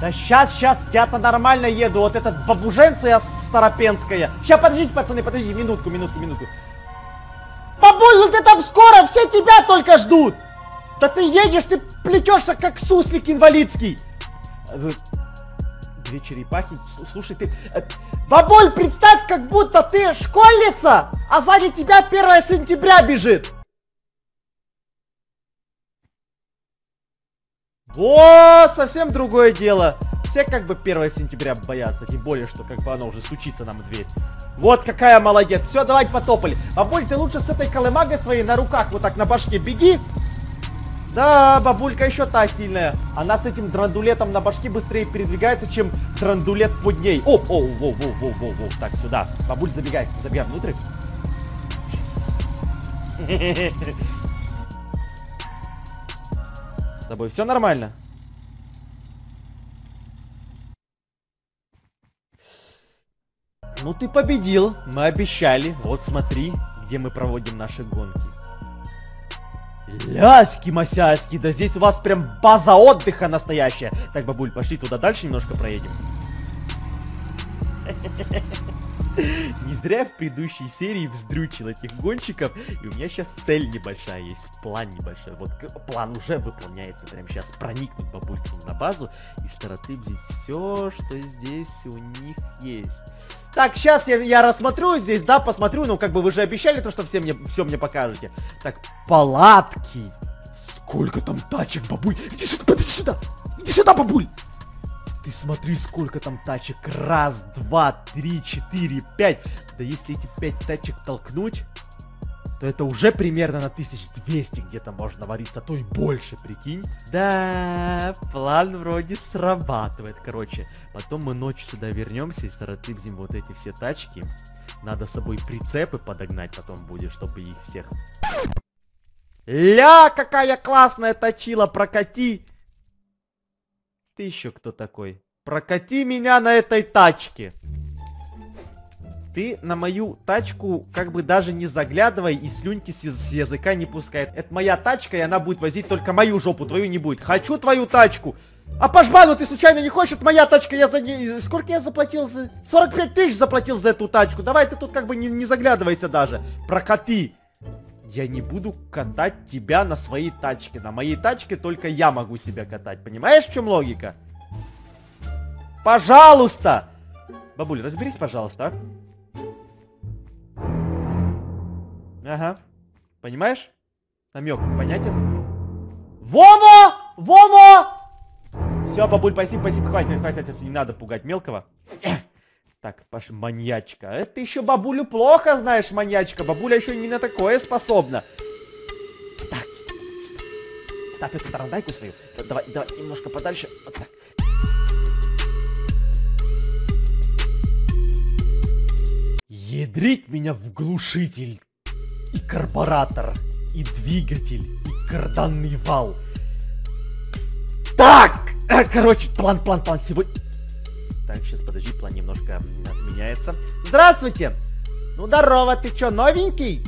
Да сейчас, сейчас, я-то нормально еду. Вот этот бабуженция старопенская. Сейчас, подождите, пацаны, подождите, минутку, минутку, минутку. Бабуль, ну ты там скоро, все тебя только ждут. Да ты едешь, ты плетешься, как суслик инвалидский. Две черепахи, слушай, ты... э, Бабуль, представь, как будто ты школьница, а сзади тебя 1 сентября бежит. О, совсем другое дело. Все как бы 1 сентября боятся, тем более, что как бы оно уже стучится нам в дверь. Вот какая молодец. Все, давайте потопали. Бабуль, ты лучше с этой колымагой своей на руках вот так на башке беги. Да, бабулька еще та сильная. Она с этим драндулетом на башке быстрее передвигается, чем драндулет под ней. О, о, воу, воу, воу, воу. Так, сюда. Бабуль, забегай, забегай внутрь. Тобой все нормально? Ну ты победил, мы обещали. Вот смотри, где мы проводим наши гонки. Ляськи масяськи, да здесь у вас прям база отдыха настоящая. Так, бабуль, пошли туда дальше немножко проедем. Не зря в предыдущей серии вздрючил этих гонщиков, и у меня сейчас цель небольшая есть, план небольшой. Вот план уже выполняется, прямо сейчас проникнуть бабулькам на базу и старотып здесь все, что здесь у них есть. Так, сейчас я, я рассмотрю здесь, да, посмотрю, ну как бы вы же обещали то, что все мне, все мне покажете. Так, палатки. Сколько там тачек, бабуль? Иди сюда, подойди сюда. Иди сюда, бабуль. Ты смотри, сколько там тачек. Раз, два, три, четыре, пять. Да если эти пять тачек толкнуть, то это уже примерно на 1200 где-то можно вариться, а то и больше, прикинь. Да, план вроде срабатывает, короче. Потом мы ночью сюда вернемся и старотыбзим вот эти все тачки. Надо с собой прицепы подогнать потом будет, чтобы их всех... Ля, какая классная точила, прокати! Ты еще кто такой? Прокати меня на этой тачке! Ты на мою тачку как бы даже не заглядывай и слюньки с, с языка не пускает. Это моя тачка, и она будет возить только мою жопу, твою не будет. Хочу твою тачку! А по жбану ты случайно не хочешь? Это моя тачка, я за нее... Сколько я заплатил за... 45 тысяч заплатил за эту тачку. Давай ты тут как бы не, не заглядывайся даже. Прокати. Я не буду катать тебя на своей тачке. На моей тачке только я могу себя катать. Понимаешь, в чем логика? Пожалуйста! Бабуль, разберись, пожалуйста, а? Ага. Понимаешь? Намек понятен? Вова! Вова! Все, бабуль, спасибо, спасибо, хватит, хватит, не надо пугать мелкого. Так, Паша, маньячка. Это еще бабулю плохо знаешь, маньячка. Бабуля еще не на такое способна. Так, стоп, стоп. Ставь эту тарандайку свою. Да, Давай, давай, немножко подальше. Вот так. Ядрить меня в глушитель. И карбуратор. И двигатель. И карданный вал. Так! э, Короче, план, план, план. Сегодня... Так, сейчас подожди, план немножко м, отменяется. Здравствуйте! Ну, здорово, ты чё, новенький?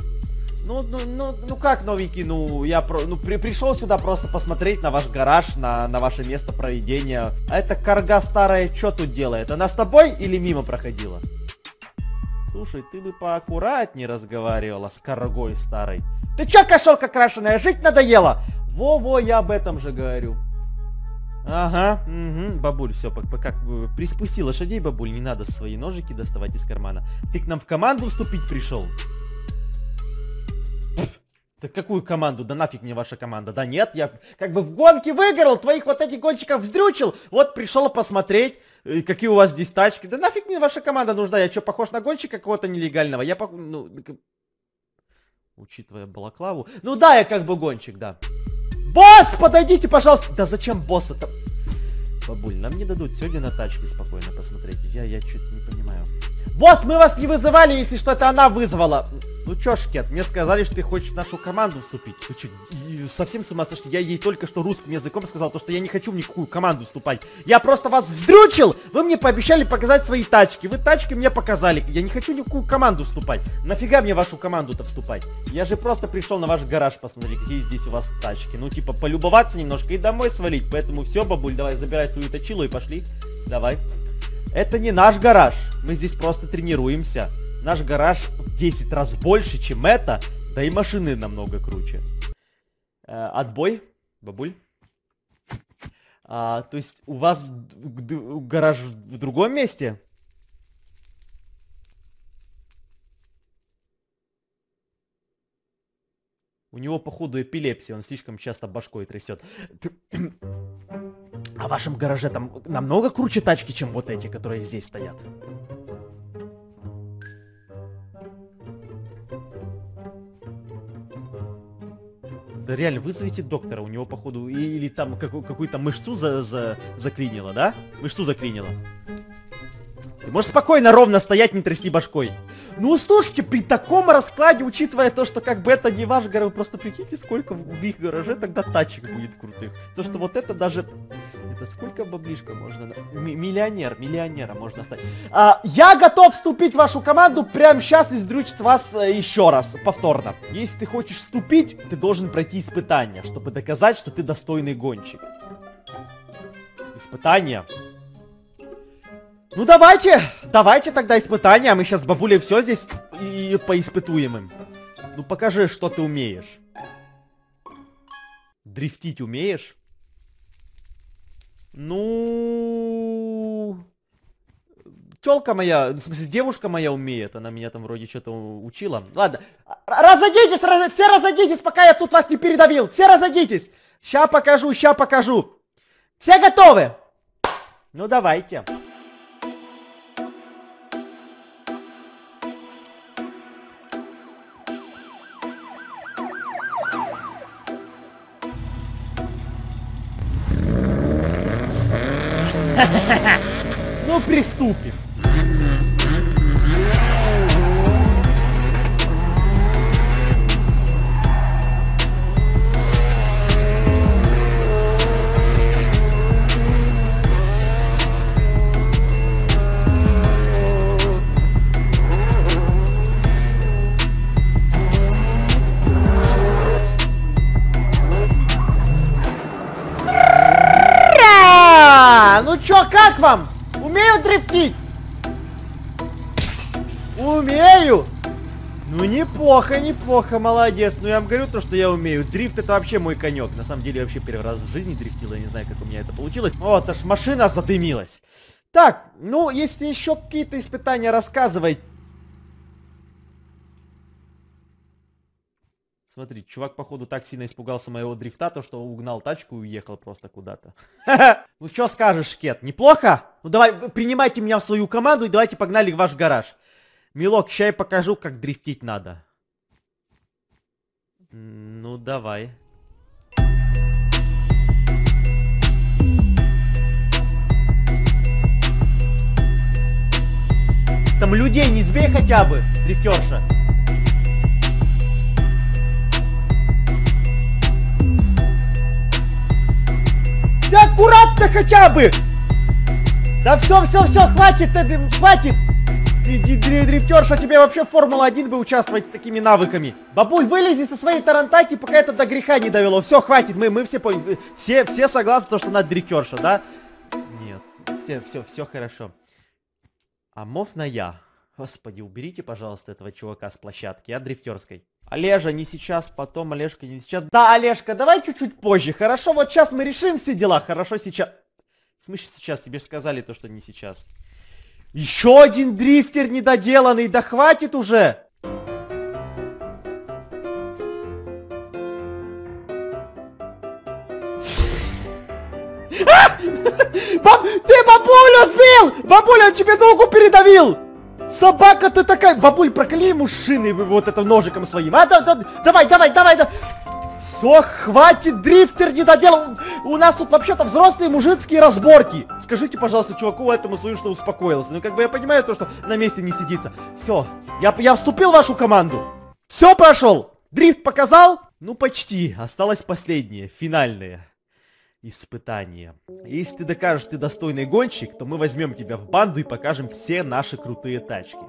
Ну, ну, ну, ну как новенький? Ну, я про, ну, при, пришел сюда просто посмотреть на ваш гараж, на, на ваше место проведения. А эта карга старая что тут делает? Она с тобой или мимо проходила? Слушай, ты бы поаккуратнее разговаривала с каргой старой. Ты чё, кошелка крашеная, жить надоело? Во-во, я об этом же говорю. Ага, угу, бабуль, все, как приспусти лошадей, бабуль, не надо свои ножики доставать из кармана. Ты к нам в команду вступить пришел? Так какую команду? Да нафиг мне ваша команда? Да нет, я как бы в гонке выиграл, твоих вот этих гонщиков вздрючил. Вот пришел посмотреть, э, какие у вас здесь тачки. Да нафиг мне ваша команда нужна? Я что, похож на гонщика какого-то нелегального? Я пох... ну... Учитывая балаклаву. Ну да, я как бы гонщик, да. Босс, подойдите, пожалуйста. Да зачем босса-то? Бабуль, нам не дадут сегодня на тачке спокойно посмотреть. Я, я что-то не понимаю. Босс, мы вас не вызывали, если что, это она вызвала. Ну чё, Шкет, мне сказали, что ты хочешь в нашу команду вступить. Вы чё, совсем с ума сошли? Я ей только что русским языком сказал, то, что я не хочу в никакую команду вступать. Я просто вас вздрючил! Вы мне пообещали показать свои тачки. Вы тачки мне показали. Я не хочу в никакую команду вступать. Нафига мне вашу команду-то вступать? Я же просто пришел на ваш гараж посмотреть, какие здесь у вас тачки. Ну, типа, полюбоваться немножко и домой свалить. Поэтому все, бабуль, давай забирай свою точилу и пошли. Давай. Это не наш гараж. Мы здесь просто тренируемся. Наш гараж в 10 раз больше, чем это. Да и машины намного круче. Э, отбой, бабуль. А, то есть у вас гараж в другом месте? У него, походу, эпилепсия, он слишком часто башкой трясет. А в вашем гараже там намного круче тачки, чем вот эти, которые здесь стоят? Да реально, вызовите доктора, у него, походу, или там какую-то мышцу за за заклинило, да? Мышцу заклинило. Ты можешь спокойно, ровно стоять, не трясти башкой. Ну, слушайте, при таком раскладе, учитывая то, что как бы это не ваш гараж, просто прикиньте, сколько в их гараже тогда тачек будет крутых. То, что вот это даже... Это сколько баблишка можно... М миллионер, миллионера можно стать. А, я готов вступить в вашу команду прямо сейчас и сдрючить вас э, еще раз, повторно. Если ты хочешь вступить, ты должен пройти испытание, чтобы доказать, что ты достойный гонщик. Испытание ну давайте, давайте тогда испытания. Мы сейчас с бабулей все здесь и поиспытуем им. Ну покажи, что ты умеешь. Дрифтить умеешь? Ну... Телка моя, в смысле, девушка моя умеет. Она меня там вроде что-то учила. Ладно. Разойдитесь, раз... все разойдитесь, пока я тут вас не передавил. Все разойдитесь. Ща покажу, ща покажу. Все готовы? Ну давайте. Приступим. ну чё, как вам? Умею дрифтить? Умею! Ну неплохо, неплохо, молодец. Ну я вам говорю то, что я умею. Дрифт это вообще мой конек. На самом деле я вообще первый раз в жизни дрифтил. Я не знаю, как у меня это получилось. Вот, аж машина задымилась. Так, ну если еще какие-то испытания рассказывать, Смотри, чувак, походу, так сильно испугался моего дрифта, то что угнал тачку и уехал просто куда-то. Ну, что скажешь, Шкет, неплохо? Ну, давай, принимайте меня в свою команду и давайте погнали в ваш гараж. Милок, сейчас я покажу, как дрифтить надо. Ну, давай. Там людей не сбей хотя бы, дрифтерша. Да аккуратно хотя бы! Да все, все, все, хватит, э, хватит! Дрифтерша, тебе вообще в Формула-1 бы участвовать с такими навыками. Бабуль, вылези со своей тарантайки, пока это до греха не довело. Все, хватит, мы, мы все. Все, все согласны, то, что надо дрифтерша, да? Нет, все, все, все хорошо. А мов на я. Господи, уберите, пожалуйста, этого чувака с площадки, а дрифтерской. Олежа, не сейчас, потом, Олежка, не сейчас. Да, Олежка, давай чуть-чуть позже, хорошо? Вот сейчас мы решим все дела, хорошо? Сейчас... В смысле сейчас? Тебе же сказали то, что не сейчас. Еще один дрифтер недоделанный, да хватит уже! Баб... Ты бабулю сбил! Бабуля, тебе ногу передавил! Собака ты такая! Бабуль, прокли ему вот это ножиком своим. А, да, да, давай, давай, давай, да. Все, хватит, дрифтер не доделал. У нас тут вообще-то взрослые мужицкие разборки. Скажите, пожалуйста, чуваку этому свою, что успокоился. Ну, как бы я понимаю то, что на месте не сидится. Все, я, я вступил в вашу команду. Все, прошел. Дрифт показал? Ну, почти. Осталось последнее, финальное испытание. Если ты докажешь, ты достойный гонщик, то мы возьмем тебя в банду и покажем все наши крутые тачки.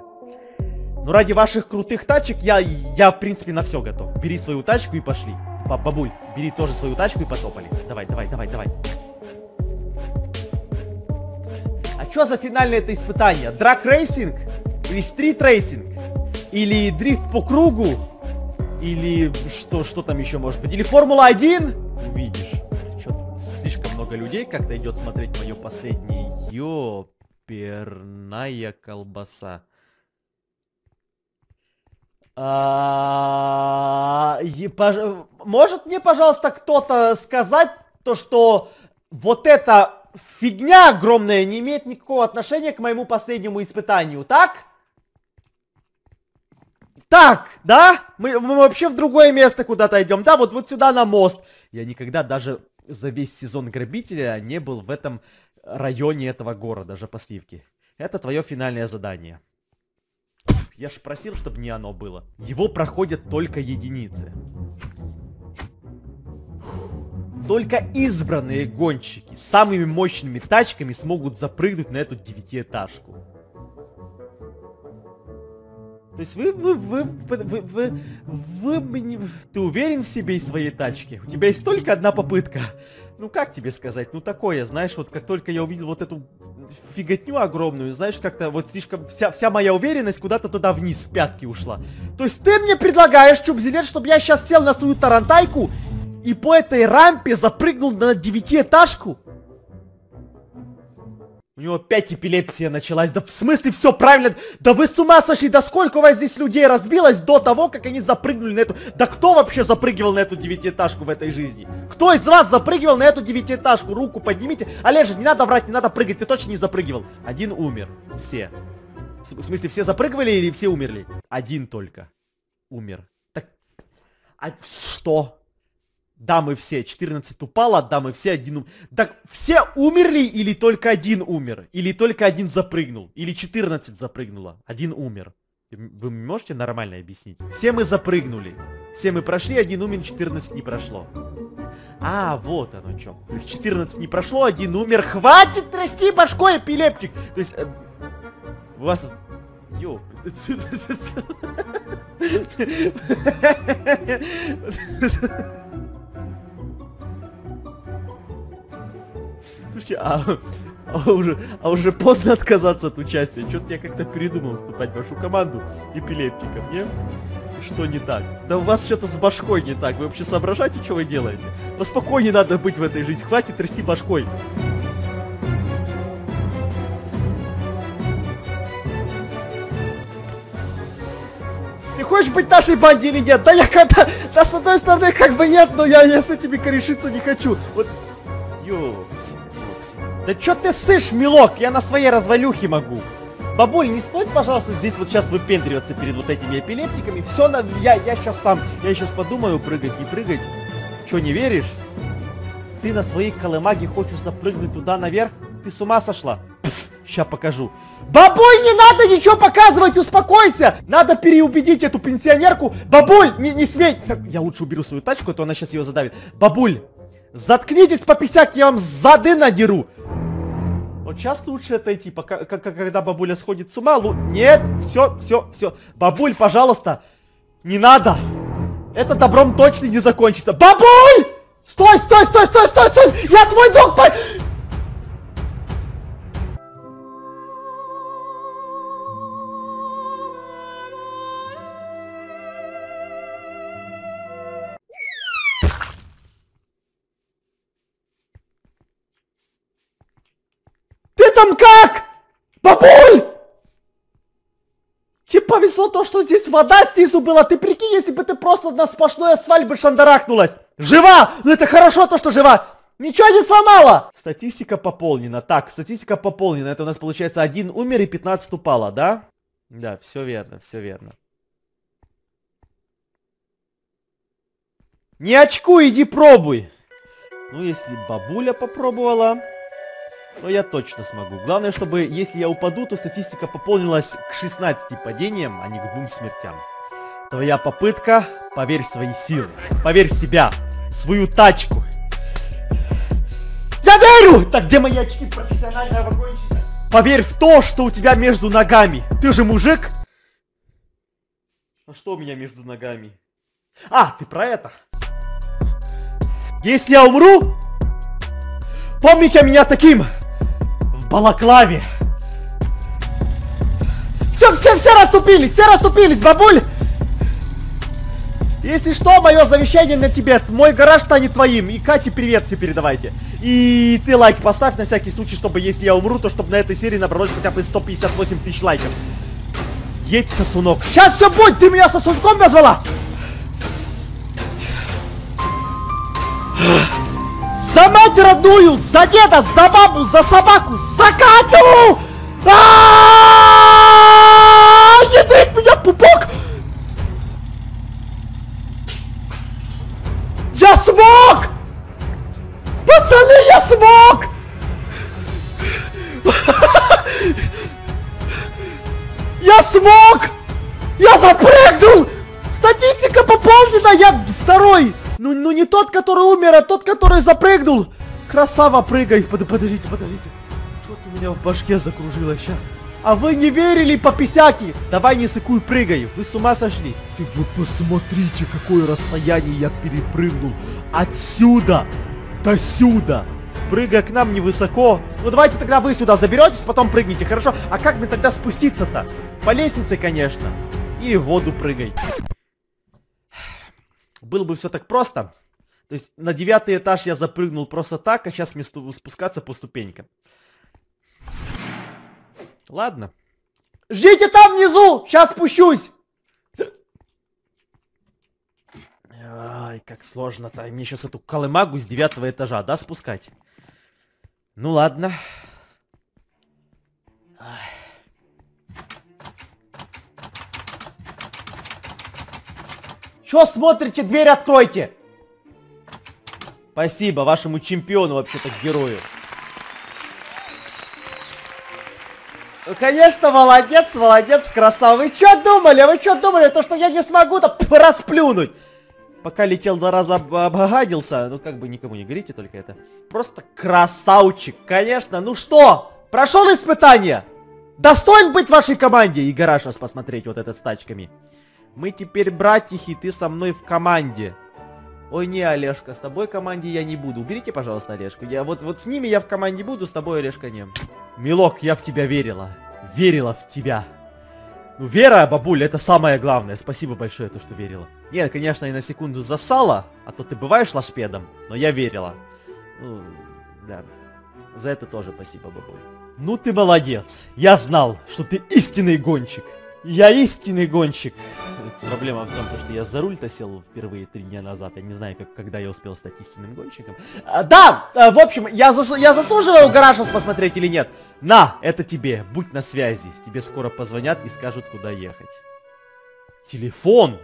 Но ради ваших крутых тачек я, я в принципе на все готов. Бери свою тачку и пошли. Бабуль, бери тоже свою тачку и потопали. Давай, давай, давай, давай. А что за финальное это испытание? Драг рейсинг? Или стрит рейсинг? Или дрифт по кругу? Или что, что там еще может быть? Или Формула-1? Увидишь. Много людей как-то идет смотреть мое последнее. Ёперная колбаса. А, может мне, пожалуйста, кто-то сказать то, что вот эта фигня огромная не имеет никакого отношения к моему последнему испытанию, так? Так, да? Мы, мы вообще в другое место куда-то идем. Да, вот, вот сюда на мост. Я никогда даже за весь сезон Грабителя не был в этом районе этого города, же по сливке. Это твое финальное задание. Я ж просил, чтобы не оно было. Его проходят только единицы. Только избранные гонщики с самыми мощными тачками смогут запрыгнуть на эту девятиэтажку. То есть вы, вы, вы, вы, вы, вы, вы, ты уверен в себе и своей тачке? У тебя есть только одна попытка. Ну как тебе сказать? Ну такое, знаешь, вот как только я увидел вот эту фиготню огромную, знаешь, как-то вот слишком вся, вся моя уверенность куда-то туда вниз, в пятки ушла. То есть ты мне предлагаешь, Чубзилет, чтобы я сейчас сел на свою тарантайку и по этой рампе запрыгнул на девятиэтажку? У него опять эпилепсия началась. Да в смысле все правильно? Да вы с ума сошли? Да сколько у вас здесь людей разбилось до того, как они запрыгнули на эту... Да кто вообще запрыгивал на эту девятиэтажку в этой жизни? Кто из вас запрыгивал на эту девятиэтажку? Руку поднимите. Олежа, не надо врать, не надо прыгать. Ты точно не запрыгивал. Один умер. Все. В смысле, все запрыгивали или все умерли? Один только. Умер. Так... А что? Да, мы все. 14 упало, да, мы все один ум... Так, все умерли или только один умер? Или только один запрыгнул? Или 14 запрыгнуло? Один умер. Вы можете нормально объяснить? Все мы запрыгнули. Все мы прошли, один умер, 14 не прошло. А, вот оно что. То есть 14 не прошло, один умер. Хватит трясти башкой, эпилептик! То есть... Э, у вас... Ё... Слушайте, а, а, уже, а уже поздно отказаться от участия. Что-то я как-то передумал вступать в вашу команду эпилептиков, не? Что не так? Да у вас что-то с башкой не так. Вы вообще соображаете, что вы делаете? Поспокойнее надо быть в этой жизни. Хватит трясти башкой. Ты хочешь быть нашей банде или нет? Да я когда... Да с одной стороны как бы нет, но я, я с этими корешиться не хочу. Вот... Ёпси. Да чё ты сышь, милок? Я на своей развалюхе могу. Бабуль, не стоит, пожалуйста, здесь вот сейчас выпендриваться перед вот этими эпилептиками. Все, на... я, я сейчас сам, я сейчас подумаю, прыгать, не прыгать. Чё, не веришь? Ты на своей колымаге хочешь запрыгнуть туда наверх? Ты с ума сошла? Ща покажу. Бабуль, не надо ничего показывать, успокойся! Надо переубедить эту пенсионерку. Бабуль, не, не смей! Так, я лучше уберу свою тачку, а то она сейчас ее задавит. Бабуль, заткнитесь по писяк, я вам зады надеру. Вот сейчас лучше отойти, пока, когда бабуля сходит с ума. Лу... Нет, все, все, все. Бабуль, пожалуйста, не надо. Это добром точно не закончится. Бабуль! Стой, стой, стой, стой, стой, стой! Я твой друг! По... там как? Бабуль! Тебе повезло то, что здесь вода снизу была. Ты прикинь, если бы ты просто на сплошной асфальт бы шандарахнулась. Жива! Ну это хорошо то, что жива. Ничего не сломала! Статистика пополнена. Так, статистика пополнена. Это у нас получается один умер и 15 упало, да? Да, все верно, все верно. Не очкуй, иди пробуй. Ну, если бабуля попробовала, то я точно смогу. Главное, чтобы, если я упаду, то статистика пополнилась к 16 падениям, а не к двум смертям. Твоя попытка, поверь в свои силы. Поверь в себя, в свою тачку. Я верю! Так где мои очки профессионального гонщика? Поверь в то, что у тебя между ногами. Ты же мужик? А что у меня между ногами? А, ты про это? Если я умру, помните меня таким балаклаве. Все, все, все расступились, все расступились, бабуль. Если что, мое завещание на тебе. Мой гараж станет твоим. И Кате привет все передавайте. И ты лайк поставь на всякий случай, чтобы если я умру, то чтобы на этой серии набралось хотя бы 158 тысяч лайков. Едь, сосунок. Сейчас все будет, ты меня сосунком назвала? За мать родную, за деда, за бабу, за собаку, за Катю! Ядрит меня в пупок! Я смог! Пацаны, я смог! Я смог! Я запрыгнул! Статистика пополнена, я второй! Ну, ну не тот, который умер, а тот, который запрыгнул! Красава, прыгай! Под, подождите, подождите. Что-то у меня в башке закружилось сейчас. А вы не верили, пописяки? Давай не сыкуй, прыгай. Вы с ума сошли? Ты вы посмотрите, какое расстояние я перепрыгнул. Отсюда до сюда. Прыгая к нам невысоко. Ну давайте тогда вы сюда заберетесь, потом прыгните, хорошо? А как мне тогда спуститься-то? По лестнице, конечно. И в воду прыгай. Было бы все так просто. То есть на девятый этаж я запрыгнул просто так, а сейчас мне спускаться по ступенькам. Ладно. Ждите там внизу! Сейчас спущусь! Ай, как сложно-то. Мне сейчас эту колымагу с девятого этажа, да, спускать? Ну ладно. Чё смотрите? Дверь откройте! Спасибо вашему чемпиону, вообще-то, герою. Ну, конечно, молодец, молодец, красава. Вы что думали? Вы что думали? То, что я не смогу-то расплюнуть? Пока летел два раза об обгадился. Ну, как бы никому не говорите только это. Просто красавчик, конечно. Ну что, прошел испытание? Достоин быть вашей команде? И гараж вас посмотреть вот этот с тачками. Мы теперь братьихи, ты со мной в команде. Ой, не, Олежка, с тобой команде я не буду. Уберите, пожалуйста, Олежку. Я вот, вот с ними я в команде буду, с тобой, Олежка, не. Милок, я в тебя верила. Верила в тебя. Ну, вера, бабуля, это самое главное. Спасибо большое, то, что верила. Нет, конечно, и на секунду засала, а то ты бываешь лашпедом, но я верила. Ну, да. За это тоже спасибо, бабуля. Ну ты молодец. Я знал, что ты истинный гонщик. Я истинный гонщик. Проблема в том, что я за руль-то сел впервые три дня назад. Я не знаю, как, когда я успел стать истинным гонщиком. А, да, а, в общем, я, зас, я заслуживаю гараж посмотреть или нет? На, это тебе, будь на связи. Тебе скоро позвонят и скажут, куда ехать. Телефон!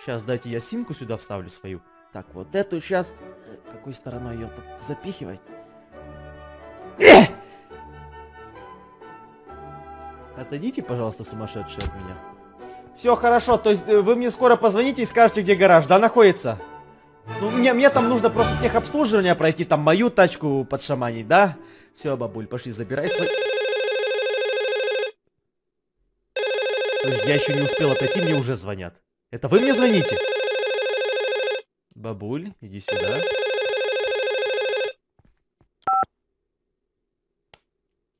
Сейчас дайте я симку сюда вставлю свою. Так, вот эту сейчас... Э, какой стороной ее запихивать? Отойдите, пожалуйста, сумасшедшие от меня. Все хорошо, то есть э, вы мне скоро позвоните и скажете, где гараж, да, находится? Ну, мне, мне там нужно просто техобслуживание пройти, там мою тачку подшаманить, да? Все, бабуль, пошли, забирай свой... Я еще не успел отойти, мне уже звонят. Это вы мне звоните? Бабуль, иди сюда.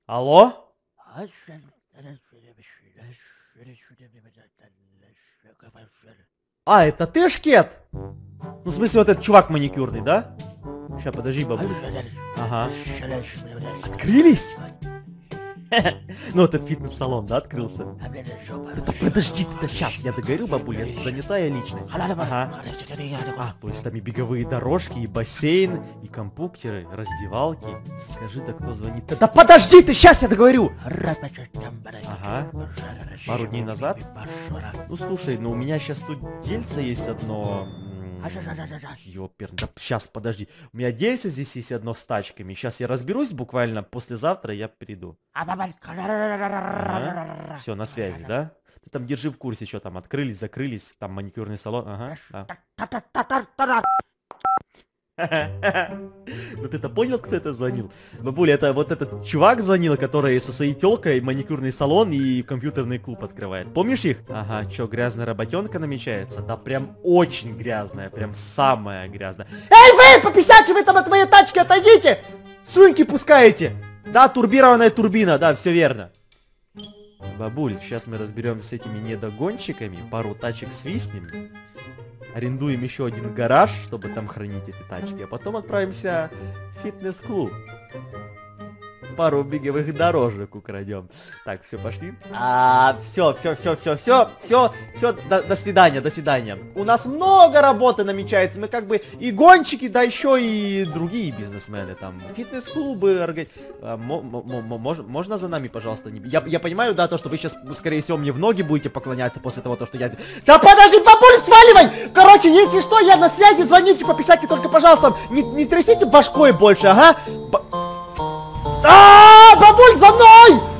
Алло? А, это ты, Шкет? Ну, в смысле, вот этот чувак маникюрный, да? Сейчас, подожди, бабуль. Ага. Открылись? Ну, этот фитнес-салон, да, открылся? Да подожди ты, сейчас, я договорю, бабуля, занятая личность. Ага. А, то есть там и беговые дорожки, и бассейн, и компьютеры, раздевалки. Скажи-то, кто звонит? Да подожди ты, сейчас я договорю! Ага. Пару дней назад? Ну, слушай, ну у меня сейчас тут дельце есть одно Ёпер, да сейчас, подожди. У меня дельце здесь есть одно с тачками. Сейчас я разберусь буквально послезавтра, я приду. Все, на связи, да? Ты там держи в курсе, что там открылись, закрылись, там маникюрный салон. Ага. а. Ну ты-то понял, кто это звонил? Бабуля, это вот этот чувак звонил, который со своей телкой маникюрный салон и компьютерный клуб открывает. Помнишь их? Ага, чё, грязная работенка намечается? Да прям очень грязная, прям самая грязная. Эй вы, пописяки, вы там от моей тачки отойдите! Слюньки пускаете! Да, турбированная турбина, да, все верно. Бабуль, сейчас мы разберемся с этими недогонщиками, пару тачек свистнем арендуем еще один гараж, чтобы там хранить эти тачки, а потом отправимся в фитнес-клуб пару беговых дорожек украдем. Так, все, пошли. А, все, все, все, все, все, все, все, до, до свидания, до свидания. У нас много работы намечается. Мы как бы и гонщики, да еще и другие бизнесмены там. Фитнес-клубы, органи... а, можно за нами, пожалуйста, не... Я, я понимаю, да, то, что вы сейчас, скорее всего, мне в ноги будете поклоняться после того, то, что я... Да подожди, бабуль, сваливай! Короче, если что, я на связи, звоните по писаке, только, пожалуйста, не, не трясите башкой больше, ага? А, бабуль, за мной!